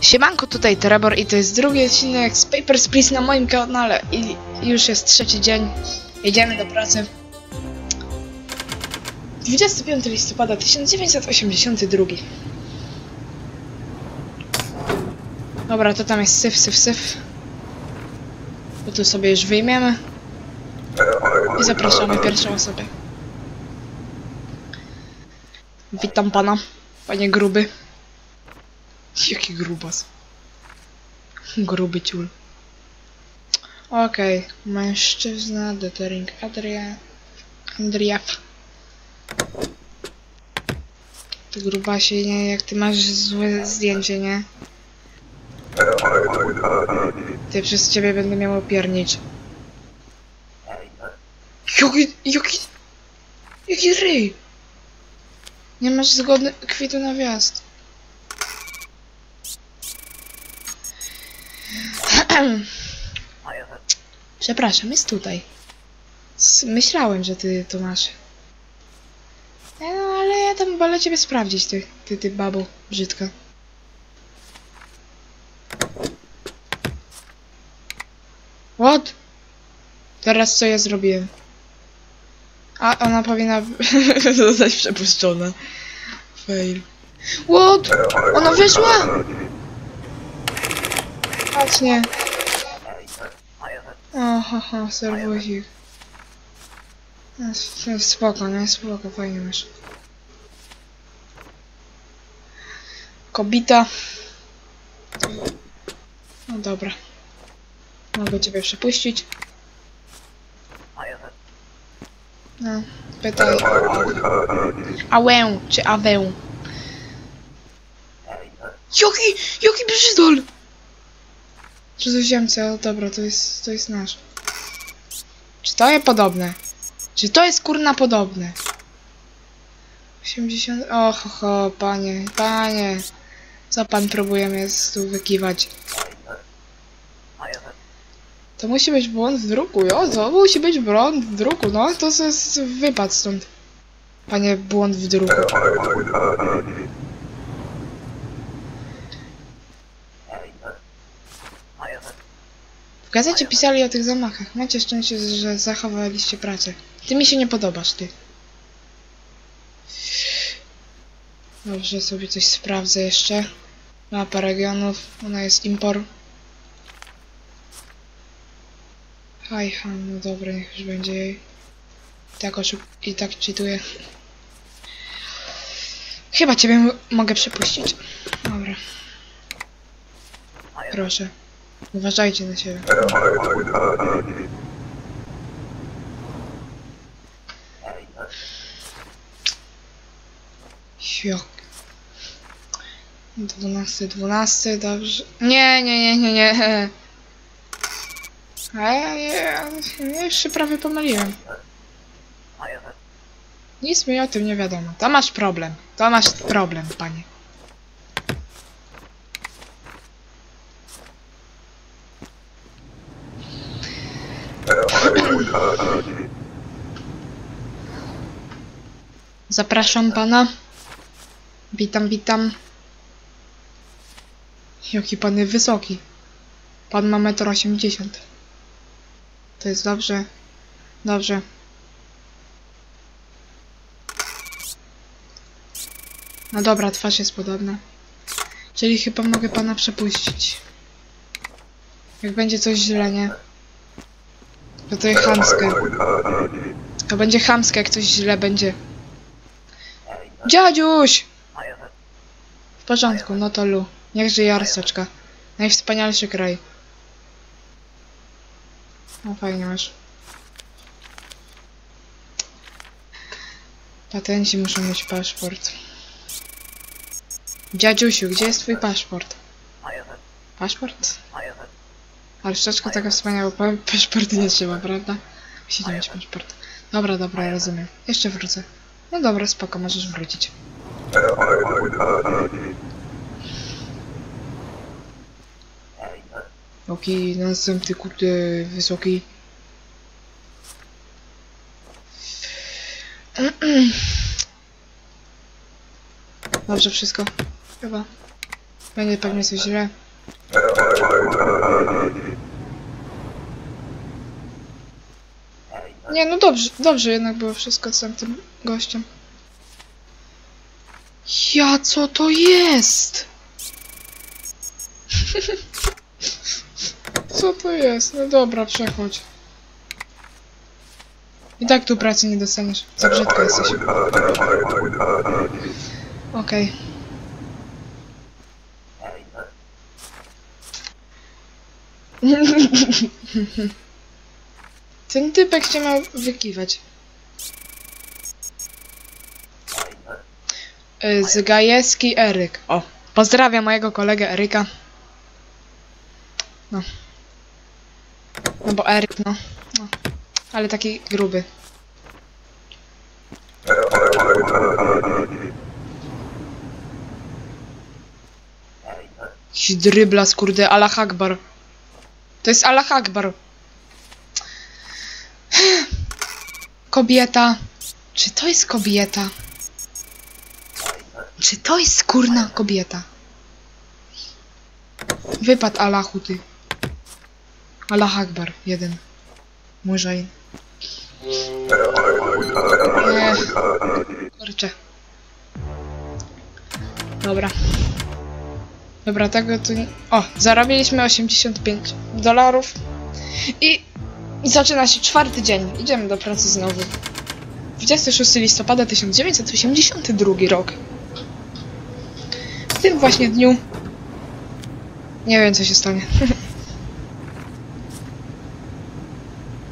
Siemanko, tutaj Trevor i to jest drugi odcinek z Papers, Please na moim kanale i już jest trzeci dzień. Jedziemy do pracy. 25 listopada 1982. Dobra, to tam jest syf, syf, syf. Bo tu sobie już wyjmiemy. I zapraszamy pierwszą osobę. Witam pana, panie gruby. Jaki grubas. Gruby ciul. Okej, mężczyzna, Detering Adria... Andriaf. Ty grubasie, nie, jak ty masz złe zdjęcie, nie? Ty przez ciebie będę miał opiernicz. Jaki, jaki... Jaki ryj! Nie masz zgody kwitu na wjazd. Przepraszam, jest tutaj. Myślałem, że ty to masz. E, No, ale ja tam wolę ciebie sprawdzić, ty, ty, ty brzydka. What? Teraz co ja zrobiłem? A, ona powinna zostać przepuszczona. Fail. What? Ona wyszła? Patrz nie. O, ha, ha, serwusik. No, s- no, Spoko, nie? Spoko, fajnie masz. Kobita. No dobra. Mogę ciebie przepuścić. No, pytaj. Ałę, czy awę? Jaki, jaki brzydol! Cudzoziemcy, o dobra, to jest, to jest nasz. Czy to jest podobne? Czy to jest kurna podobne? 80... O, ho, panie, panie. Co pan próbuje mnie tu wykiwać? To musi być błąd w druku, jo? To musi być błąd w druku, no to jest wypad stąd. Panie, błąd w druku. W gazecie pisali o tych zamachach. Macie szczęście, że zachowaliście pracę. Ty mi się nie podobasz, ty. Dobrze, sobie coś sprawdzę jeszcze. Mapa regionów. Ona jest impor. Hi, Han. No dobra, niech już będzie jej. Tak oszuk... I tak czytuję. Chyba ciebie mogę przepuścić. Dobra. Proszę. Uważajcie na siebie. Siok. 12, 12, dobrze. Nie, nie, nie, nie, nie. A ja, ja, się prawie pomyliłem. Nic mi o tym nie wiadomo. To masz problem. To masz problem, panie. Zapraszam pana. Witam, witam. Jaki pan jest wysoki. Pan ma 1,80 m. To jest dobrze. Dobrze. No dobra, twarz jest podobna. Czyli chyba mogę pana przepuścić. Jak będzie coś źle, nie? To jest chamskie. To będzie chamskie, jak coś źle będzie. Dziadziuś! W porządku, no to Lu. Niech żyje Arsoczka. Najwspanialszy kraj. No fajnie masz. Patenci muszą mieć paszport. Dziadziusiu, gdzie jest twój paszport? Paszport? Arsoczka taka wspaniała, pa- paszportu nie trzeba, prawda? Musi nie mieć paszport. Dobra, dobra, rozumiem. Jeszcze wrócę. No dobra, spoko, możesz wrócić. Okej, następny kurde wysoki. Dobrze wszystko. Chyba. Będzie pewnie coś źle. Nie, no dobrze, dobrze jednak było wszystko z tym gościem. Ja, co to jest? co to jest? No dobra, przechodź. I tak tu pracy nie dostaniesz. Za brzydko jesteś. Okej. Ten typek się miał wykiwać. Y, Z Gajewski Eryk. O, pozdrawiam mojego kolegę Eryka. No. No bo Eryk, no. no. Ale taki gruby. Jakiś dryblas, kurde, Allah Akbar. To jest Allah Akbar. Kobieta. Czy to jest kobieta? Czy to jest kurna kobieta? Wypad Allahu ty. Allah Akbar, jeden. Murzain. Nie. Kurczę. Dobra. Dobra, tego tu. O, zarobiliśmy 85 dolarów. I zaczyna się czwarty dzień. Idziemy do pracy znowu. 26 listopada 1982 rok. W tym właśnie dniu... Nie wiem, co się stanie.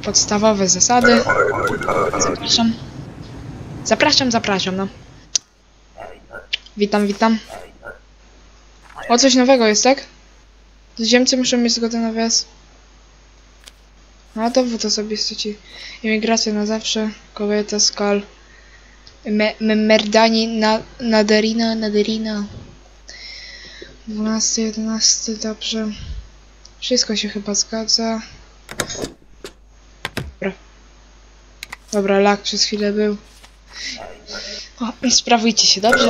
Podstawowe zasady. Zapraszam. Zapraszam, zapraszam, no. Witam, witam. O, coś nowego jest, tak? Cudzoziemcy muszą mieć zgodę na wjazd. No, dowód osobisty ci. Imigracja na zawsze. Kobieta, skal. Me, me, merdani, na, naderina, naderina. 12, 11, dobrze. Wszystko się chyba zgadza. Dobra. Dobra, lak przez chwilę był. O, sprawujcie się, dobrze?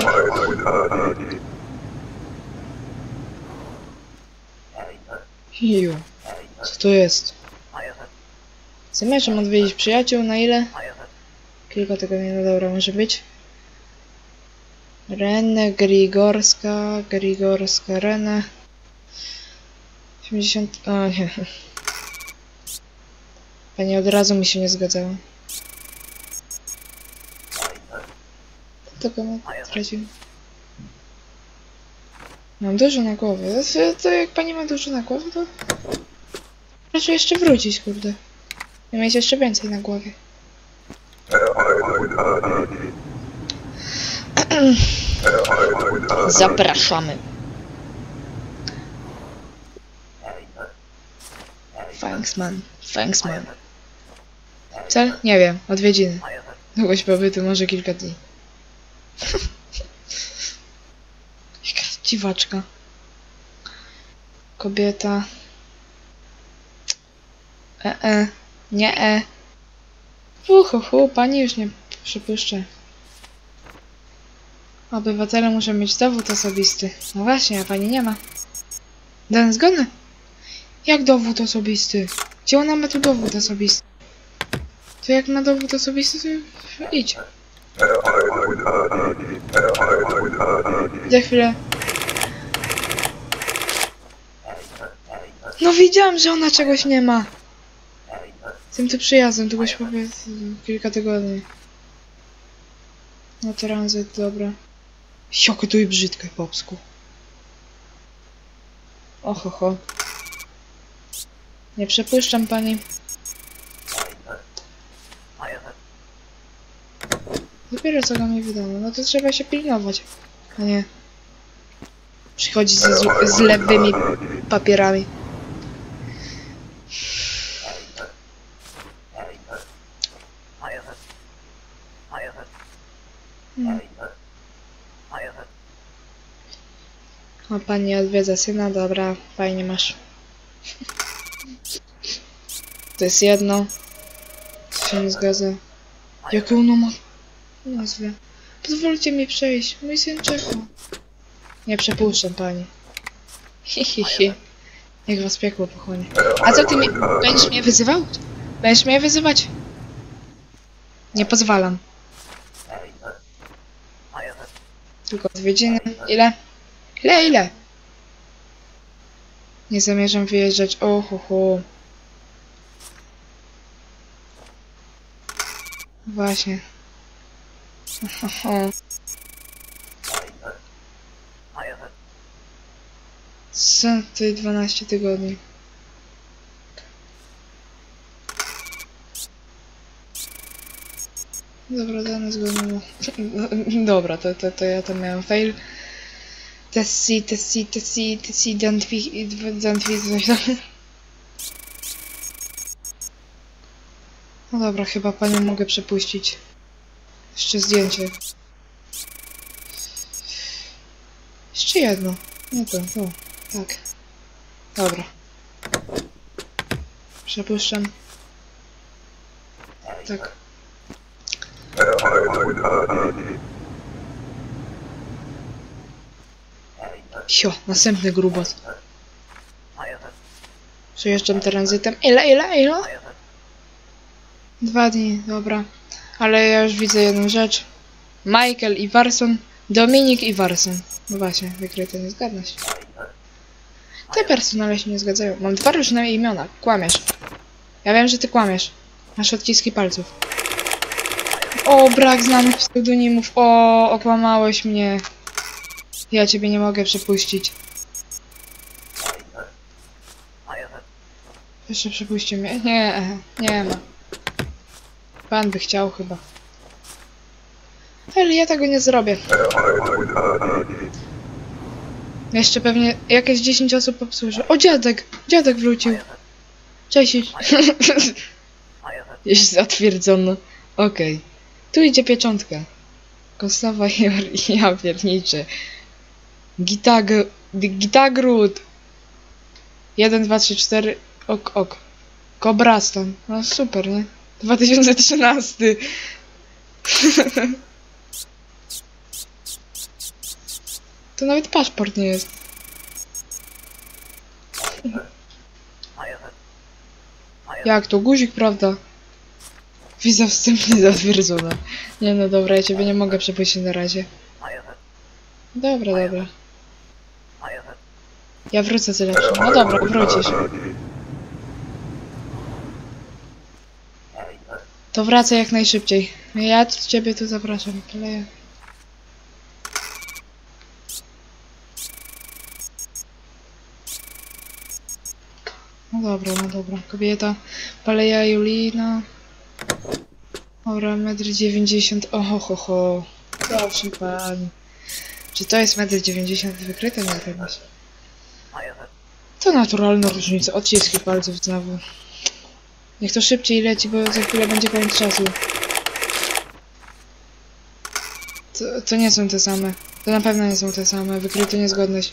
Ju, co to jest? Zamierzam odwiedzić przyjaciół, na ile? Kilka tygodni, no dobra, może być. Renę, Grigorska, Grigorska, Renę. 80... O nie. Pani od razu mi się nie zgadzało. Tego nie tracił. Mam dużo na głowie. To, to jak pani ma dużo na głowie, to... Proszę jeszcze wrócić, kurde. I mieć jeszcze więcej na głowie. Zapraszamy. Thanks, man. Thanks, man. Cel? Nie wiem. Odwiedziny. Długość pobytu może kilka dni. Jaka dziwaczka. Kobieta. E, e. Nie, e. Uhu, hu, pani już nie przypuszczę. Obywatele muszą mieć dowód osobisty. No właśnie, a pani nie ma. Dan zgodny? Jak dowód osobisty? Gdzie ona ma tu dowód osobisty? To jak ma dowód osobisty, to idź. Za chwilę. No wiedziałam, że ona czegoś nie ma. Tym tu przyjazdem, długość powiedz kilka tygodni. No tranzyt, dobra. Jakie tu i brzydkie popsku. Ohoho. Nie przepuszczam pani. Dopiero co go mi wydano, no to trzeba się pilnować. A nie. Przychodzić z, z lewymi papierami. O, pani odwiedza syna, dobra, fajnie masz. To jest jedno. Co się nie zgadza. Jaką ono ma nazwę? Pozwólcie mi przejść, mój syn czeka. Nie przepuszczam pani. Hi, hi, hi. Niech was piekło pochłonie. A co ty mi... Będziesz mnie wyzywał? Będziesz mnie wyzywać? Nie pozwalam. Tylko odwiedziny. Ile? Ile? Nie zamierzam wyjeżdżać. O, ho, ho. Właśnie. Ho, ho. Co ty 12 tygodni? Dobra, dane zgodne. Dobra, to, to, to ja tam miałem fail. Tessi, tessi, tessi, tessi, dantwi, dantwi, coś tam. No dobra, chyba panią mogę przepuścić. Jeszcze zdjęcie. Jeszcze jedno. No to, o, tak. Dobra. Przepuszczam. Tak. Sio, następny grubas. Przejeżdżam tranzytem. Ile, ile, ile? Dwa dni, dobra. Ale ja już widzę jedną rzecz. Michael i Warson. Dominik i Warson. No właśnie, wykryta niezgadność. Te personale się nie zgadzają. Mam dwa różne imiona. Kłamiesz. Ja wiem, że ty kłamiesz. Masz odciski palców. O, brak znanych pseudonimów. O, okłamałeś mnie. Ja ciebie nie mogę przepuścić. Jeszcze przepuśćcie mnie. Nie, nie ma. Pan by chciał chyba. Ale ja tego nie zrobię. Jeszcze pewnie jakieś 10 osób obsłuży. O, dziadek! Dziadek wrócił. Cześć. Jest zatwierdzono. Okej. Tu idzie pieczątka. Kosowa i ja pierniczę. Gitag... Gitagród. 1, 2, 3, 4. Ok, ok. Kobraston. No super, nie? 2013. To nawet paszport nie jest. Jak to? Guzik, prawda? Wiza wstępnie zatwierdzona. Nie no dobra, ja ciebie nie mogę przepuścić na razie. Dobra, dobra. Ja wrócę z lepszym. No dobra, wrócisz. To wracaj jak najszybciej. Ja ciebie tu zapraszam. Ale ja... No dobra, no dobra. Kobieta. Paleja Julina. Dobra, metr dziewięćdziesiąt. Oho, ho, ho. Proszę pani. Czy to jest metr dziewięćdziesiąt wykryte? Nie wiem. To naturalna różnica. Odciski palców znowu. Niech to szybciej leci, bo za chwilę będzie koniec czasu. To, to nie są te same. To na pewno nie są te same. Wykryte niezgodność.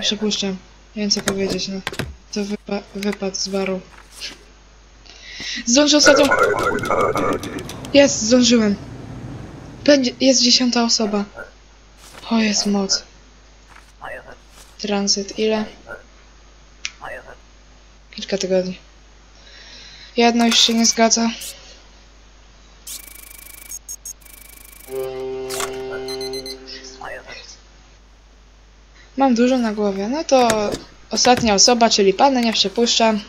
Przypuszczam. Nie wiem co powiedzieć, no. To wypa wypad z baru. Zdążę ostatnią... Jest, zdążyłem. Będzie, jest dziesiąta osoba. O, jest moc. Tranzyt, ile? Kilka tygodni. Jedno już się nie zgadza. Mam dużo na głowie. No to ostatnia osoba, czyli pana nie przepuszczam.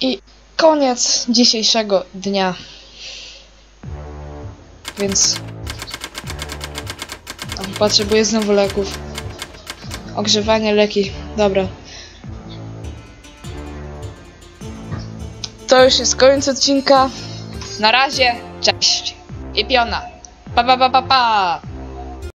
I koniec dzisiejszego dnia. Więc potrzebuję znowu leków. Ogrzewanie, leki. Dobra. To już jest koniec odcinka. Na razie, cześć. I piona. Pa pa pa pa pa.